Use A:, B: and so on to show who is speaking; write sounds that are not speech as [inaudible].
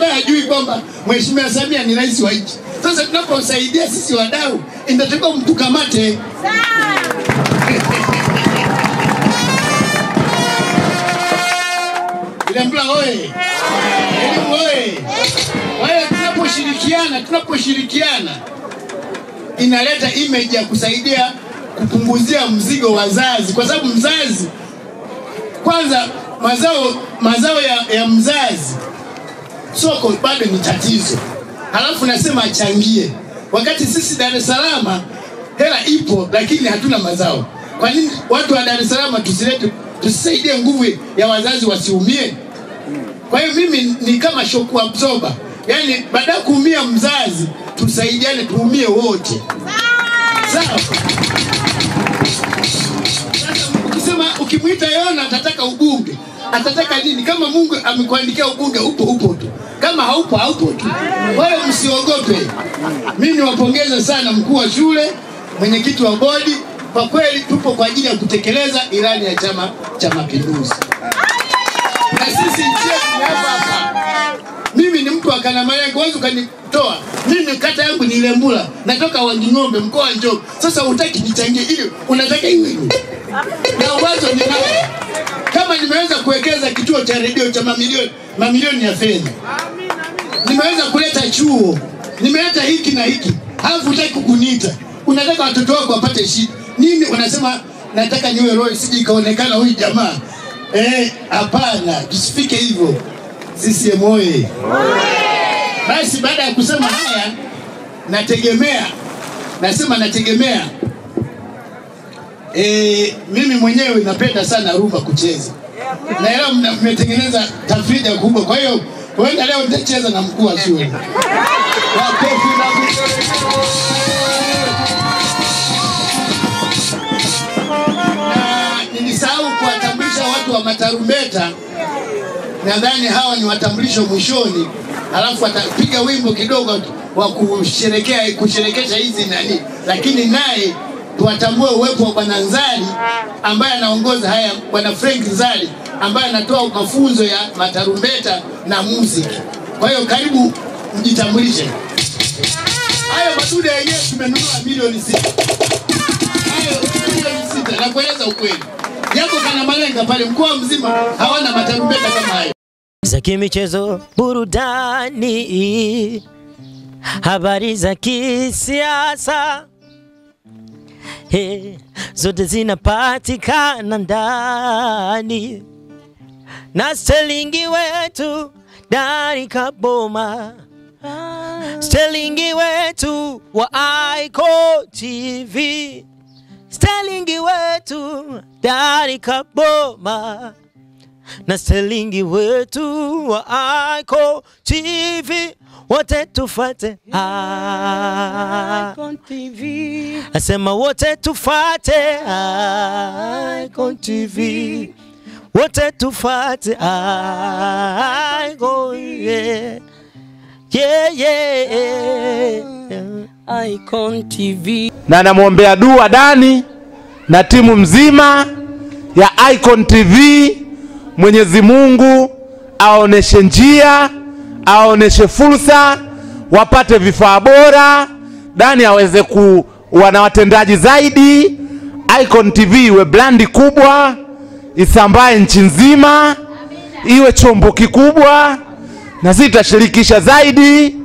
A: ambaye hajui kwamba Mheshimiwa Samia ni rais wa nchi. Sasa tunaposaidia sisi wadau, inatakiwa mtukamate. [laughs] Ilembula oye! Elimu oye! Kwa hiyo tunaposhirikiana, tunaposhirikiana inaleta image ya kusaidia kupunguzia mzigo wazazi, kwa sababu mzazi kwanza, mazao mazao ya, ya mzazi soko bado ni tatizo, halafu nasema achangie, wakati sisi Dar es Salaam hela ipo, lakini hatuna mazao. Kwa nini watu wa Dar es Salaam tusilete tusisaidie nguvu ya wazazi wasiumie? Kwa hiyo mimi ni kama shoku absorber, yani baada ya kuumia mzazi tusaidiane, tuumie wote, sawa? Ukisema ukimwita Yona atataka ubunge, atataka nini? Kama Mungu amekuandikia ubunge, upo upo tu, kama haupo haupo tu. Kwa hiyo msiogope. Mimi niwapongeze sana mkuu wa shule, mwenyekiti wa bodi, kwa kweli tupo kwa ajili ya kutekeleza ilani ya Chama cha Mapinduzi, na sisi hapa. Mimi ni mtu wa Kanamalengo, huwezi ukanitoa mimi. Kata yangu ni Ilembula, natoka Wanging'ombe, mkoa wa Njombe. Sasa utaki nichangie, ili unataka iwe na uwezo ninao. Kama nimeweza kuwekeza kituo cha redio cha mamilioni mamilioni ya fedha, nimeweza kuleta chuo, nimeleta hiki na hiki, halafu hutaki kukuniita, unataka watoto wako wapate shida nini? Unasema nataka niwe roho, sije ikaonekana huyu jamaa eh. Hapana, tusifike hivyo. CCM oye! Basi baada ya kusema haya, nategemea nasema nategemea e, mimi mwenyewe napenda sana rumba kucheza, na leo mmetengeneza tafrija kubwa, kwa hiyo huenda leo nitacheza na mkuu wa shule. Nilisahau kuwatambulisha watu wa matarumbeta. Nadhani hawa ni watambulisho mwishoni, alafu atapiga wimbo kidogo wa kusherekea kusherekesha hizi nani, lakini naye tuwatambue uwepo wa bwana Nzali ambaye anaongoza haya, bwana Frank Nzali ambaye anatoa mafunzo ya matarumbeta na muziki. Kwa hiyo karibu mjitambulishe. Hayo matunda yenyewe tumenunua milioni sita hayo milioni sita, nakueleza ukweli, yako kana malenga pale, mkoa mzima hawana matarumbeta kama hayo.
B: za kimichezo, burudani, habari za kisiasa, hey, zote zinapatikana ndani. Na stelingi wetu Dari Kaboma, stelingi wetu wa Aiko TV, stelingi wetu Dari Kaboma na Sterlingi wetu wa Icon TV wote tufate. Icon TV, asema wote tufate. Icon TV, wote tufate. Icon yeah. Yeah, yeah. Icon TV
C: na namwombea dua Dani na timu mzima ya Icon TV. Mwenyezi Mungu aoneshe njia, aoneshe fursa, wapate vifaa bora, Dani aweze kuwa na watendaji zaidi, Icon TV iwe brandi kubwa, isambae nchi nzima, iwe chombo kikubwa, na sisi tutashirikisha zaidi